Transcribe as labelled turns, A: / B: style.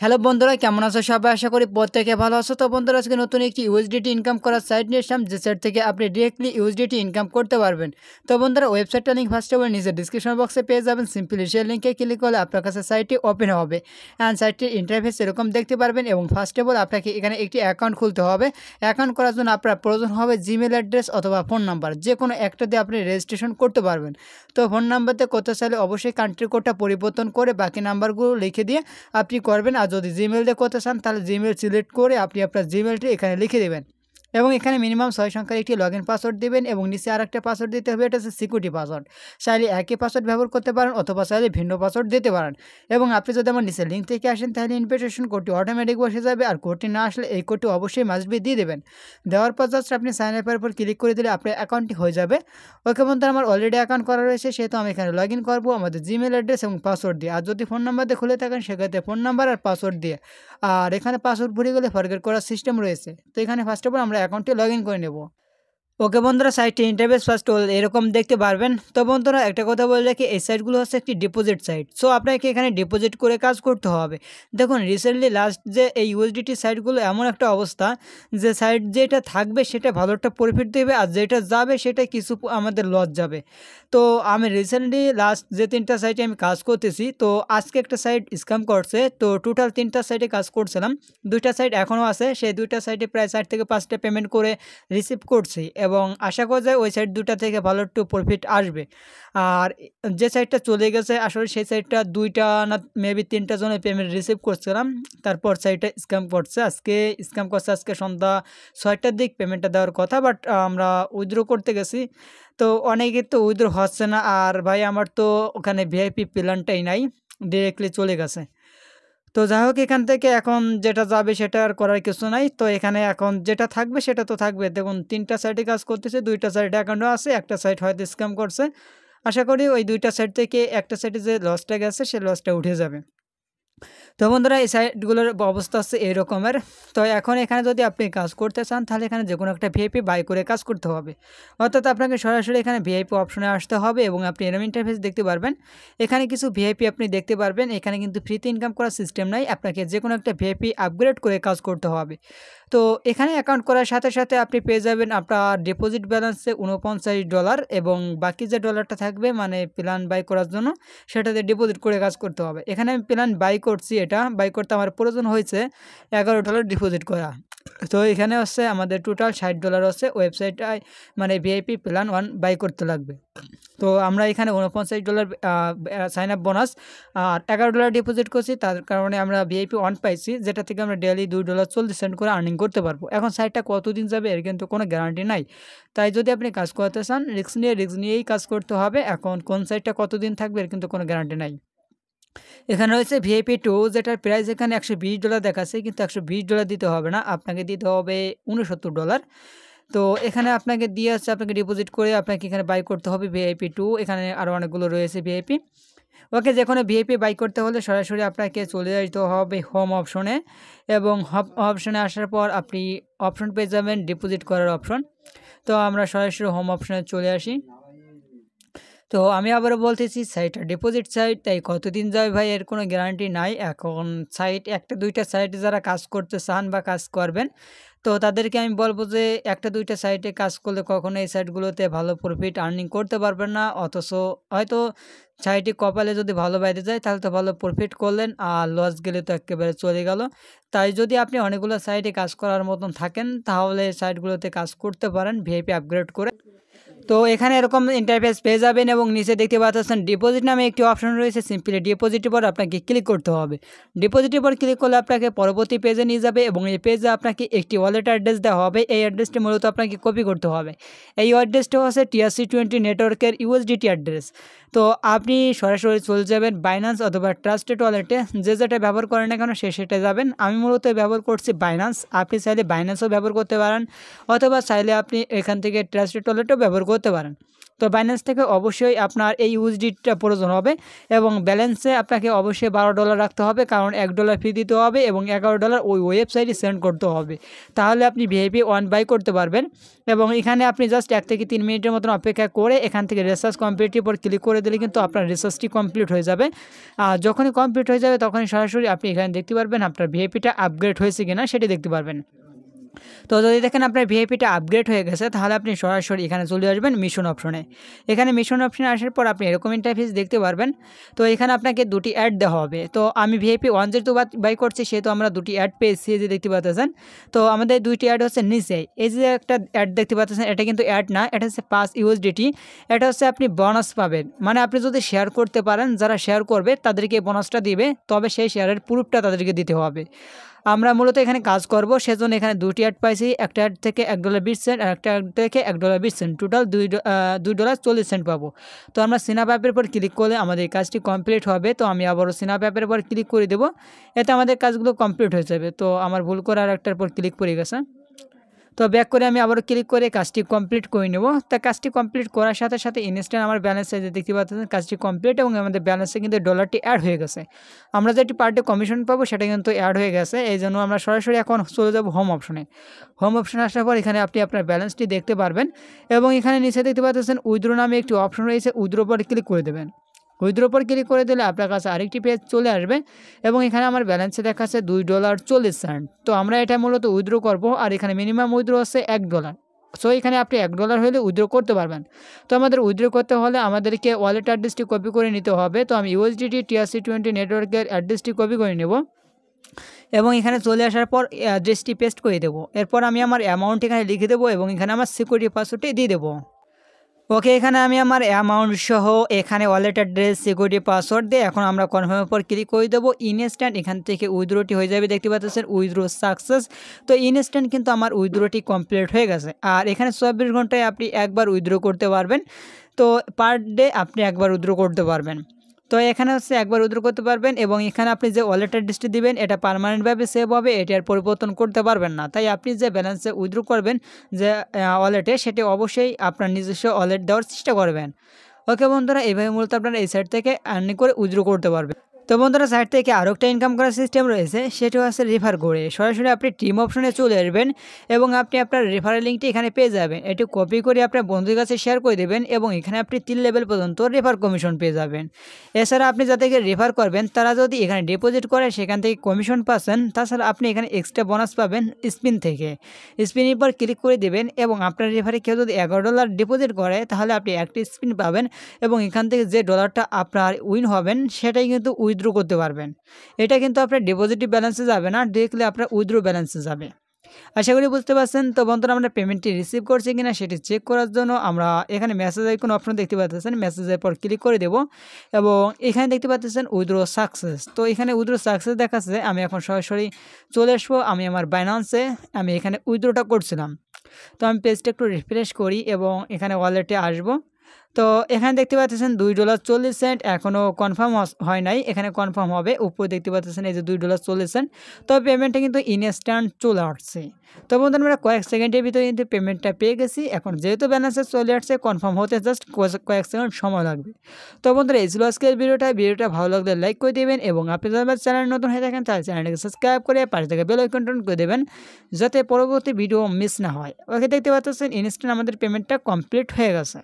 A: Hello বন্ধুরা, কেমন আছো সবাই? আশা করি প্রত্যেকে ভালো আছো। তো বন্ধুরা, আজকে নতুন একটি ইউএসডিটি ইনকাম করার সাইট নিয়ে এসলাম যে সাইট থেকে আপনি ডিরেক্টলি ইউএসডিটি ইনকাম করতে পারবেন। তো বন্ধুরা ওয়েবসাইটটা লিঙ্ক ফার্স্ট অফ অল নিজের ডিসক্রিপশন বক্সে পেয়ে যাবেন। সিম্পলি সেই লিঙ্কে ক্লিক করলে আপনার কাছে সাইটটি ওপেন হবে। অ্যান্ড সাইটটির ইন্টারফেস এরকম দেখতে পারবেন এবং ফার্স্ট অফ অল আপনাকে এখানে একটি অ্যাকাউন্ট খুলতে হবে। অ্যাকাউন্ট করার জন্য আপনার প্রয়োজন হবে জিমেল অ্যাড্রেস অথবা ফোন নাম্বার যে কোনো একটা দিয়ে আপনি রেজিস্ট্রেশন করতে পারবেন। তো ফোন নাম্বারতে করতে চাইলে অবশ্যই কান্ট্রি কোডটা পরিবর্তন করে বাকি নাম্বারগুলো লিখে দিয়ে আপনি করবেন। আর যদি জিমেল দিয়ে করতে চান, তাহলে জিমেল সিলেক্ট করে আপনি আপনার জিমেলটি এখানে লিখে দেবেন। এবং এখানে মিনিমাম ছয় সংখ্যার একটি লগ ইন পাসওয়ার্ড দেবেন এবং নিচে আর একটা পাসওয়ার্ড দিতে হবে, এটা হচ্ছে সিকিউরিটি পাসওয়ার্ড চাইলে একই পাসওয়ার্ড ব্যবহার করতে পারেন অথবা চাইলে ভিন্ন পাসওয়ার্ড দিতে পারেন। এবং আপনি যদি আমার নিচে লিঙ্ক থেকে আসেন, তাহলে ইনভিটেশন কোডটি অটোমেটিক বসে যাবে আর কোডটি না আসলে এই কোডটি অবশ্যই মাসবি দিয়ে দেবেন। দেওয়ার পর জাস্ট আপনি সাইন আপের উপর ক্লিক করে দিলে আপনার অ্যাকাউন্টটি হয়ে যাবে। ওকে বন্ধু আমার অলরেডি অ্যাকাউন্ট করা রয়েছে, সেহেতু আমি এখানে লগ ইন করব, আমাদের জিমেল অ্যাড্রেস এবং পাসওয়ার্ড দিয়ে। আর যদি ফোন নাম্বার দিয়ে খুলে থাকেন, সেক্ষেত্রে ফোন নাম্বার আর পাসওয়ার্ড দিয়ে। আর এখানে পাসওয়ার্ড ভরে গেলে ফরগেট করার সিস্টেম রয়েছে। তো এখানে ফার্স্ট অফ অল আমরা অ্যাকাউন্টটি লগ ইন করে নেব। ওকে বন্ধুরা সাইটটি ইন্টারভেস ফার্স্ট হল এরকম দেখতে পারবেন। তো বন্ধুরা একটা কথা বলে রাখি, এই সাইটগুলো হচ্ছে একটি ডিপোজিট সাইট সো আপনাকে এখানে ডিপোজিট করে কাজ করতে হবে। দেখুন রিসেন্টলি লাস্ট যে এই ইউএসডিটি সাইটগুলো এমন একটা অবস্থা যে সাইট যেটা থাকবে সেটা ভালো একটা প্রফিট দেবে আর যেটা যাবে সেটা কিছু আমাদের লস যাবে। তো আমি রিসেন্টলি লাস্ট যে তিনটা সাইটে আমি কাজ করতেছি, তো আজকে একটা সাইট স্ক্যাম করছে। তো টোটাল তিনটা সাইটে কাজ করছিলাম। দুইটা সাইট এখনও আছে। সেই দুইটা সাইটে প্রায় চার থেকে পাঁচটা পেমেন্ট করে রিসিভ করছি এবং আশা করা যায় ওই সাইড দুটা থেকে ভালো একটু প্রফিট আসবে। আর যে সাইডটা চলে গেছে, আসলে সেই সাইডটা দুইটা না মেবি তিনটা জনের পেমেন্ট রিসিভ করছিলাম। তারপর সাইডটা স্ক্যাম করছে। আজকে স্ক্যাম করছে, আজকে সন্ধ্যা ছয়টার দিক পেমেন্টটা দেওয়ার কথা বাট আমরা উইথড্র করতে গেছি। তো অনেকে তো উইথড্র হচ্ছে না, আর ভাই, আমার তো ওখানে ভিআইপি প্ল্যানটাই নাই ডিরেক্টলি চলে গেছে। তো যাই হোক এখান থেকে এখন যেটা যাবে সেটা আর করার কিছু নাই। তো এখানে এখন যেটা থাকবে সেটা তো থাকবে। দেখুন, তিনটা সাইডে কাজ করতেছে, দুইটা সাইডে অ্যাকাউন্টও আছে, একটা সাইড হয়তো স্ক্যাম করছে। আশা করি ওই দুইটা সাইড থেকে একটা সাইডে যে লসটা গেছে, সে লসটা উঠে যাবে। তো বন্ধুরা, এই সাইটগুলোর অবস্থা হচ্ছে এরকমের তো এখন এখানে যদি আপনি কাজ করতে চান, তাহলে এখানে যে কোনো একটা ভিআইপি বাই করে কাজ করতে হবে। অর্থাৎ আপনাকে সরাসরি এখানে ভিআইপি অপশনে আসতে হবে এবং আপনি এরম ইন্টারফেস দেখতে পারবেন। এখানে কিছু ভিআইপি আপনি দেখতে পারবেন। এখানে কিন্তু ফ্রিতে ইনকাম করার সিস্টেম নাই। আপনাকে যে কোনো একটা ভিআইপি আপগ্রেড করে কাজ করতে হবে। তো এখানে অ্যাকাউন্ট করার সাথে সাথে আপনি পেয়ে যাবেন আপনার ডিপোজিট ব্যালেন্সে উনপঞ্চাশ ডলার এবং বাকি যে ডলারটা থাকবে মানে প্ল্যান বাই করার জন্য, সেটাতে ডিপোজিট করে কাজ করতে হবে। এখানে আমি প্ল্যান বাই করছি এটা বাই করতে আমার প্রয়োজন হয়েছে এগারো ডলার ডিপোজিট করা। তো এখানে হচ্ছে আমাদের টোটাল ষাট ডলার হচ্ছে ওয়েবসাইটটায় মানে ভিআইপি প্ল্যান ওয়ান বাই করতে লাগবে। তো আমরা এখানে উনপঞ্চাশ ডলার সাইন আপ বোনাস আর এগারো ডলার ডিপোজিট করছি, তার কারণে আমরা ভিআইপি ওয়ান পাইছি, যেটা থেকে আমরা ডেলি দুই ডলার চল্লিশ সেন্ট করে আর্নিং করতে পারব। এখন সাইটটা কতদিন যাবে এর কিন্তু কোনো গ্যারান্টি নাই। তাই যদি আপনি কাজ করতে চান রিক্স নিয়ে রিক্স নিয়েই কাজ করতে হবে। এখন কোন সাইটটা কতদিন থাকবে এর কিন্তু কোনো গ্যারান্টি নাই। এখানে রয়েছে ভিআইপি টু যেটার প্রাইস এখানে একশো বিশ ডলার দেখাচ্ছে, কিন্তু একশো বিশ ডলার দিতে হবে না। আপনাকে দিতে হবে উনসত্তর ডলার তো এখানে আপনাকে দিয়ে আসছে, আপনাকে ডিপোজিট করে আপনাকে এখানে বাই করতে হবে ভিআইপি টু এখানে আরও অনেকগুলো রয়েছে ভিআইপি ওকে যে কোনো ভিআইপি বাই করতে হলে সরাসরি আপনাকে চলে যেতে হবে হোম অপশনে এবং অপশনে আসার পর আপনি অপশন পেয়ে যাবেন ডিপোজিট করার অপশন তো আমরা সরাসরি হোম অপশনে চলে আসি। তো আমি আবারও বলতেছি সাইটটা ডিপোজিট সাইট তাই কতদিন যাবে ভাই এর কোনো গ্যারান্টি নাই। এখন সাইট একটা, দুইটা সাইটে যারা কাজ করতে চান বা কাজ করবেন, তো তাদেরকে আমি বলব যে একটা, দুইটা সাইটে কাজ করলে কখনো এই সাইটগুলোতে ভালো প্রফিট আর্নিং করতে পারবেন না। অথচ হয়তো সাইটটি কপালে যদি ভালো বাইরে যায়, তাহলে তো ভালো প্রফিট করলেন আর লস গেলে তো একেবারে চলে গেল। তাই যদি আপনি অনেকগুলো সাইটে কাজ করার মতন থাকেন, তাহলে সাইটগুলোতে কাজ করতে পারেন ভিআইপি আপগ্রেড করে। তো এখানে এরকম ইন্টারফেস পেয়ে যাবেন এবং নিচে দেখতে পাচ্ছেন ডিপোজিট নামে একটি অপশন রয়েছে সিম্পলি ডিপোজিটের পর আপনাকে ক্লিক করতে হবে। ডিপোজিটের পর ক্লিক করলে আপনাকে পরবর্তী পেজে নিয়ে যাবে এবং এই পেজে আপনাকে একটি ওয়ালেট অ্যাড্রেস দেওয়া হবে। এই অ্যাড্রেসটি মূলত আপনাকে কপি করতে হবে। এই অ্যাড্রেসটা হচ্ছে টিআরসি টোয়েন্টি নেটওয়ার্কের ইউএসডিটি অ্যাড্রেস তো আপনি সরাসরি চলে যাবেন বাইন্যান্স অথবা ট্রাস্টেড ওয়ালেটে যে যেটা ব্যবহার করেন না কেন সে সেটা যাবেন। আমি মূলত ব্যবহার করছি বাইন্যান্স আপনি চাইলে বাইন্যান্সও ব্যবহার করতে পারেন। অথবা চাইলে আপনি এখান থেকে ট্রাস্টেড ওয়ালেটও ব্যবহার করতে পারেন। তো বাইন্যান্স থেকে অবশ্যই আপনার এই ইউএসডিটা প্রয়োজন হবে এবং ব্যালেন্সে আপনাকে অবশ্যই বারো ডলার রাখতে হবে কারণ এক ডলার ফি দিতে হবে এবং এগারো ডলার ওই ওয়েবসাইটে সেন্ড করতে হবে। তাহলে আপনি ভিআইপি ওয়ান বাই করতে পারবেন এবং এখানে আপনি জাস্ট এক থেকে তিন মিনিটের মতন অপেক্ষা করে এখান থেকে রিসার্চ কমপ্লিটের উপর ক্লিক করে দিলে কিন্তু আপনার রিসার্চটি কমপ্লিট হয়ে যাবে। আর যখনই কমপ্লিট হয়ে যাবে তখনই সরাসরি আপনি এখানে দেখতে পারবেন আপনার ভিআইপিটা আপগ্রেড হয়েছে কিনা সেটি দেখতে পারবেন। তো যদি দেখেন আপনার ভিআইপিটা আপগ্রেড হয়ে গেছে, তাহলে আপনি সরাসরি এখানে চলে আসবেন মিশন অপশনে এখানে মিশন অপশনে আসার পর আপনি এরকম ইন্টারফেস দেখতে পারবেন। তো এখানে আপনাকে দুটি অ্যাড দেওয়া হবে। তো আমি ভিআইপি ওয়ান যেহেতু বাই করছি, সেহেতু আমরা দুটি অ্যাড পেয়েছি যে দেখতে পাচ্ছেন। তো আমাদের দুইটি অ্যাড হচ্ছে নিচে। এই যে একটা অ্যাড দেখতে পাচ্ছেন, এটা কিন্তু অ্যাড না, এটা হচ্ছে পাঁচ ইউএসডিটি এটা হচ্ছে আপনি বোনাস পাবেন। মানে আপনি যদি শেয়ার করতে পারেন, যারা শেয়ার করবে, তাদেরকে বোনাসটা দিবে, তবে সেই শেয়ারের প্রুফটা তাদেরকে দিতে হবে। আমরা মূলত এখানে কাজ করব, সেজন্য এখানে দুটি অ্যাড পাইছি, একটা অ্যাড থেকে এক ডলার বিশ সেন্ট আর একটা অ্যাড থেকে এক ডলার বিশ সেন্ট টোটাল দুই দুই ডলার চল্লিশ সেন্ট পাবো। তো আমরা সিনা অ্যাপের উপর ক্লিক করলে আমাদের কাজটি কমপ্লিট হবে। তো আমি আবারও সিনা অ্যাপের উপর ক্লিক করে দেবো। এতে আমাদের কাজগুলো কমপ্লিট হয়ে যাবে। তো আমার ভুল করে আর একটার পর ক্লিক করে গেছে। তো ব্যাক করে আমি আবারও ক্লিক করে কাজটি কমপ্লিট করে নেব। তা কাজটি কমপ্লিট করার সাথে সাথে ইনস্ট্যান্ট আমার ব্যালেন্সে যে দেখতে পাচ্ছেন কাজটি কমপ্লিট এবং আমাদের ব্যালেন্সে কিন্তু ডলারটি অ্যাড হয়ে গেছে। আমরা যেটি পার ডে কমিশন পাবো সেটা কিন্তু অ্যাড হয়ে গেছে। এই জন্য আমরা সরাসরি এখন চলে যাব হোম অপশনে হোম অপশনে আসার পর এখানে আপনি আপনার ব্যালেন্সটি দেখতে পারবেন এবং এখানে নিচে দেখতে পাচ্ছেন উইদ্রো নামে একটি অপশন রয়েছে উইদ্রো পর ক্লিক করে দেবেন। উইথড্র পর ক্লিক করে দিলে আপনার কাছে আরেকটি পেজ চলে আসবে এবং এখানে আমার ব্যালেন্সে দেখাচ্ছে দুই ডলার চল্লিশ সেন্ট তো আমরা এটা মূলত উইথড্র করব আর এখানে মিনিমাম উইথড্র হচ্ছে এক ডলার সো এখানে আপনি এক ডলার হলে উইথড্র করতে পারবেন। তো আমাদের উইথড্র করতে হলে আমাদেরকে ওয়ালেট অ্যাড্রেসটি কপি করে নিতে হবে। তো আমি ইউএসডিটি টিআরসি টোয়েন্টি নেটওয়ার্কের অ্যাড্রেসটি কপি করে নেব। এবং এখানে চলে আসার পর অ্যাড্রেসটি পেস্ট করে দেবো। এরপর আমি আমার অ্যামাউন্ট এখানে লিখে দেবো এবং এখানে আমার সিকিউরিটি পাসওয়ার্ডটি দিয়ে দেবো। ওকে, এখানে আমি আমার অ্যামাউন্ট সহ এখানে ওয়ালেট অ্যাড্রেস সিকিউরিটি পাসওয়ার্ড দিয়ে এখন আমরা কনফার্মের পর ক্লিক করে দেবো। ইনস্ট্যান্ট এখান থেকে উইথড্রোটি হয়ে যাবে, দেখতে পাচ্ছেন উইথড্রো সাকসেস তো ইনস্ট্যান্ট কিন্তু আমার উইথড্রোটি কমপ্লিট হয়ে গেছে। আর এখানে চব্বিশ ঘন্টায় আপনি একবার উইথড্রো করতে পারবেন। তো পার ডে আপনি একবার উইথড্রো করতে পারবেন। তো এখানে হচ্ছে একবার উদ্র করতে পারবেন এবং এখানে আপনি যে ওয়ালেট অ্যাড্রেসটি দিবেন, এটা পারমানেন্টভাবে সেভ হবে, এটি আর পরিবর্তন করতে পারবেন না। তাই আপনি যে ব্যালেন্সে উইথড্র করবেন, যে ওয়ালেটে সেটি অবশ্যই আপনার নিজস্ব ওয়ালেট দেওয়ার চেষ্টা করবেন। ওকে বন্ধুরা এইভাবে মূলত আপনারা এই সাইড থেকে আর্নি করে উইথড্র করতে পারবেন। তো বন্ধুরা সাইট থেকে আরও একটা ইনকাম করার সিস্টেম রয়েছে, সেটা হচ্ছে রেফার করে। সরাসরি আপনি টিম অপশনে চলে আসবেন এবং আপনি আপনার রেফারের লিঙ্কটি এখানে পেয়ে যাবেন। এটি কপি করে আপনার বন্ধুর কাছে শেয়ার করে দেবেন এবং এখানে আপনি তিন লেভেল পর্যন্ত রেফার কমিশন পেয়ে যাবেন। এছাড়া আপনি যাদেরকে রেফার করবেন, তারা যদি এখানে ডিপোজিট করে, সেখান থেকে কমিশন পাচ্ছেন, তাছাড়া আপনি এখানে এক্সট্রা বোনাস পাবেন স্পিন থেকে। স্পিনের পর ক্লিক করে দেবেন এবং আপনার রেফারে কেউ যদি এগারো ডলার ডিপোজিট করে, তাহলে আপনি একটি স্পিন পাবেন এবং এখান থেকে যে ডলারটা আপনার উইন হবেন, সেটাই কিন্তু উইথড্র করতে পারবেন। এটা কিন্তু আপনার ডিপোজিটিভ ব্যালেন্সে যাবে না ডিরেক্টলি আপনার উইথড্র ব্যালেন্সে যাবে। আশা করি বুঝতে পারছেন। তো বন্ধুরা, আমরা পেমেন্টটি রিসিভ করছি কিনা সেটি চেক করার জন্য আমরা এখানে মেসেজ আইকন অপশন দেখতে পাচ্ছেন। মেসেজের পর ক্লিক করে দেব এবং এখানে দেখতে পাচ্ছেন উইথড্র সাকসেস তো এখানে উইথড্র সাকসেস দেখাচ্ছে, আমি এখন সরাসরি চলে আসব। আমি আমার বাইনান্সে আমি এখানে উইথড্রটা করছিলাম। তো আমি পেজটা একটু রিফ্রেশ করি এবং এখানে ওয়ালেটে আসব। তো এখানে দেখতে পাচ্ছেন দুই ডলার চল্লিশ সেন্ট এখনও কনফার্ম হয় নাই। এখানে কনফার্ম হবে, উপরে দেখতে পাচ্ছেন এই যে দুই ডলার চল্লিশ সেন্ট। তো পেমেন্টটা কিন্তু ইনস্ট্যান্ট চলে আসছে। তো বন্ধু আমরা কয়েক সেকেন্ডের ভিতরে কিন্তু পেমেন্টটা পেয়ে গেছি। এখন যেহেতু ব্যালেন্সে চলে আসছে কনফার্ম হতে জাস্ট কয়েক সেকেন্ড সময় লাগবে। তো বন্ধুরা, এই ছিল আজকের ভিডিওটা। ভিডিওটা ভালো লাগলে লাইক করে দেবেন এবং আপনি যদি চ্যানেল নতুন হয়ে থাকেন, তাহলে চ্যানেলটাকে সাবস্ক্রাইব করে পাশে থেকে বেল আইকন টন করে দেবেন, যাতে পরবর্তী ভিডিও মিস না হয়। ওকে, দেখতে পাচ্ছেন ইনস্ট্যান্ট আমাদের পেমেন্টটা কমপ্লিট হয়ে গেছে।